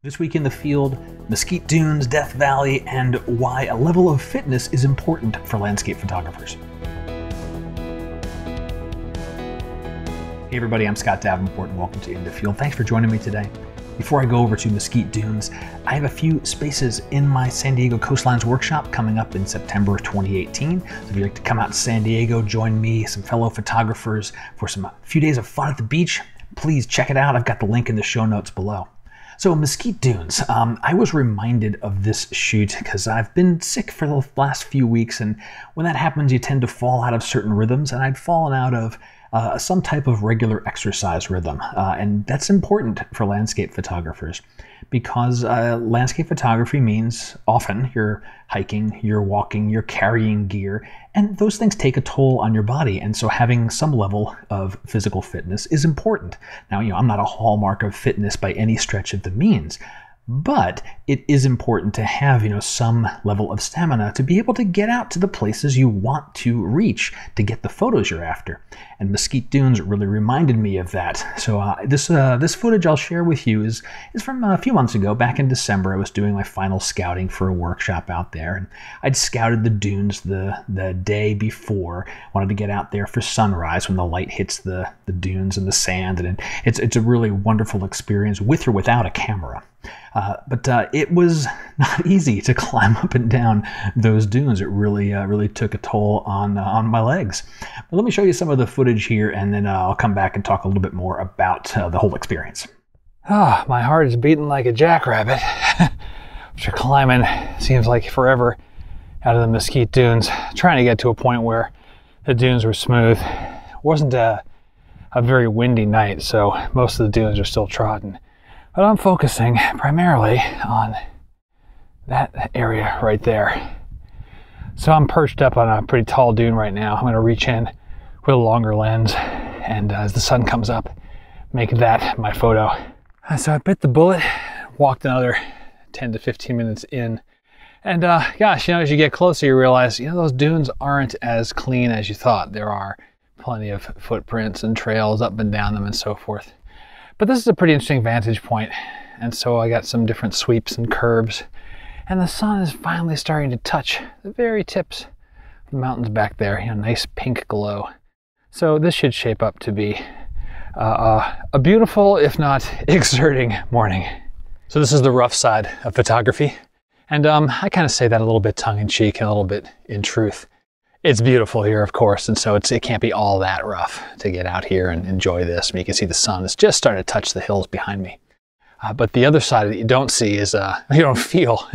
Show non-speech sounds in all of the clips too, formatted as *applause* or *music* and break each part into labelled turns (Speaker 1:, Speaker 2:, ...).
Speaker 1: This week in the field, Mesquite Dunes, Death Valley, and why a level of fitness is important for landscape photographers. Hey everybody, I'm Scott Davenport and welcome to In the Field. Thanks for joining me today. Before I go over to Mesquite Dunes, I have a few spaces in my San Diego Coastlines workshop coming up in September of 2018. So if you'd like to come out to San Diego, join me, some fellow photographers for some few days of fun at the beach, please check it out. I've got the link in the show notes below. So, Mesquite Dunes, um, I was reminded of this shoot because I've been sick for the last few weeks, and when that happens, you tend to fall out of certain rhythms, and I'd fallen out of uh, some type of regular exercise rhythm. Uh, and that's important for landscape photographers because uh, landscape photography means often you're hiking, you're walking, you're carrying gear, and those things take a toll on your body. And so having some level of physical fitness is important. Now, you know, I'm not a hallmark of fitness by any stretch of the means, but it is important to have, you know, some level of stamina to be able to get out to the places you want to reach to get the photos you're after. And Mesquite Dunes really reminded me of that. So uh, this uh, this footage I'll share with you is is from a few months ago. Back in December, I was doing my final scouting for a workshop out there, and I'd scouted the dunes the the day before. Wanted to get out there for sunrise when the light hits the the dunes and the sand, and it's it's a really wonderful experience with or without a camera. Uh, but uh, it was *laughs* not easy to climb up and down those dunes. It really, uh, really took a toll on uh, on my legs. But let me show you some of the footage here, and then uh, I'll come back and talk a little bit more about uh, the whole experience.
Speaker 2: Ah, oh, my heart is beating like a jackrabbit. *laughs* After climbing, seems like forever out of the mesquite dunes, trying to get to a point where the dunes were smooth. It wasn't a, a very windy night, so most of the dunes are still trodden. But I'm focusing primarily on that area right there. So I'm perched up on a pretty tall dune right now. I'm going to reach in with a longer lens and uh, as the sun comes up, make that my photo. Uh, so I bit the bullet, walked another 10 to 15 minutes in. And uh, gosh, you know, as you get closer, you realize, you know, those dunes aren't as clean as you thought. There are plenty of footprints and trails up and down them and so forth. But this is a pretty interesting vantage point, and so I got some different sweeps and curves, and the sun is finally starting to touch the very tips of the mountains back there, you know, nice pink glow. So this should shape up to be uh, uh, a beautiful, if not *laughs* exerting morning. So this is the rough side of photography. And um, I kind of say that a little bit tongue in cheek and a little bit in truth it's beautiful here, of course, and so it can't be all that rough to get out here and enjoy this. Mean, you can see the sun is just starting to touch the hills behind me. Uh, but the other side that you don't see is, uh, *laughs* you don't feel,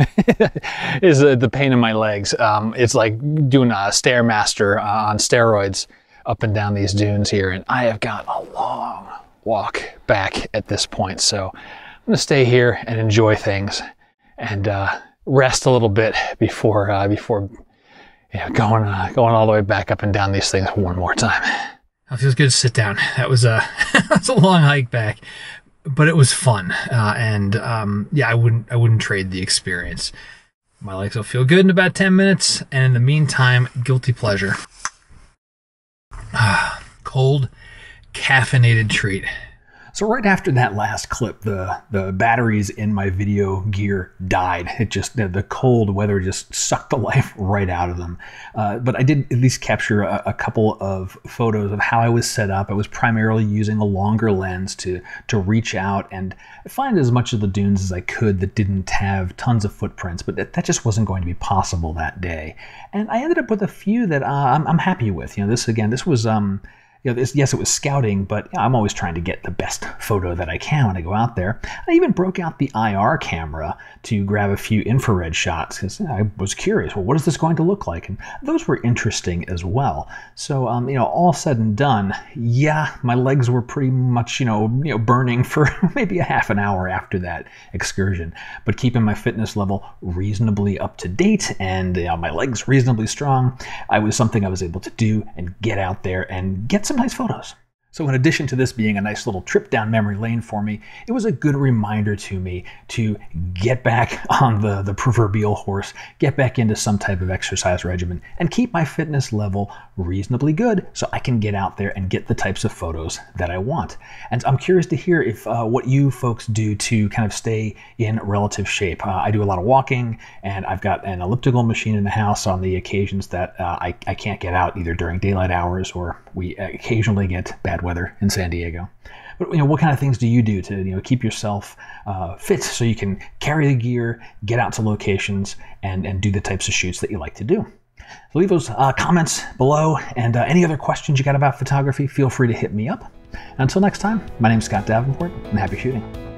Speaker 2: *laughs* is uh, the pain in my legs. Um, it's like doing a Stairmaster uh, on steroids up and down these dunes here. And I have got a long walk back at this point. So I'm going to stay here and enjoy things and uh, rest a little bit before, uh, before yeah, going uh, going all the way back up and down these things one more time.
Speaker 1: It feels good to sit down. That was a *laughs* that was a long hike back, but it was fun. Uh, and um, yeah, I wouldn't I wouldn't trade the experience. My legs will feel good in about ten minutes, and in the meantime, guilty pleasure. Ah, *sighs* cold, caffeinated treat. So right after that last clip, the the batteries in my video gear died. It just the the cold weather just sucked the *laughs* life right out of them. Uh, but I did at least capture a, a, couple of photos of how I was set up. I was primarily using a longer lens to to reach out and find as much of the dunes as I could that didn't have tons of footprints. But that, that just wasn't going to be possible that day. And I ended up with a few that uh, I'm, I'm happy with. You know, this again, this was um you know, yes, it was scouting, but I'm always trying to get the best photo that I can when I go out there. I even broke out the IR camera to grab a few infrared shots because I was curious. Well, what is this going to look like? And those were interesting as well. So, um, you know, all said and done, yeah, my legs were pretty much, you know, you know, burning *laughs* for maybe a half an hour after that excursion. But keeping my fitness level reasonably up to date and you know, my legs reasonably strong, I was something I was able to do and get out there and get some some nice photos. So, in addition to this being a nice little trip down memory lane for me, it was a good reminder to me to get back *laughs* on the, the proverbial horse, get back into some type of exercise regimen, and keep my fitness level reasonably good so I can get out there and get the types of photos that I want. And I'm curious to hear if uh, what you folks do to kind of stay in relative shape. Uh, I do a lot of walking, and I've got an elliptical machine in the house on the occasions that uh, I, I can't get out either during daylight hours or we occasionally get bad weather in San Diego. But you know, what kind of things do you do to you know keep yourself uh, fit so you can carry the gear, get out to locations, and and do the types of shoots that you like to do? So leave those uh, comments below, and uh, any other questions you got about photography, feel free to hit me up. Until next time, my name is Scott Davenport, and happy shooting.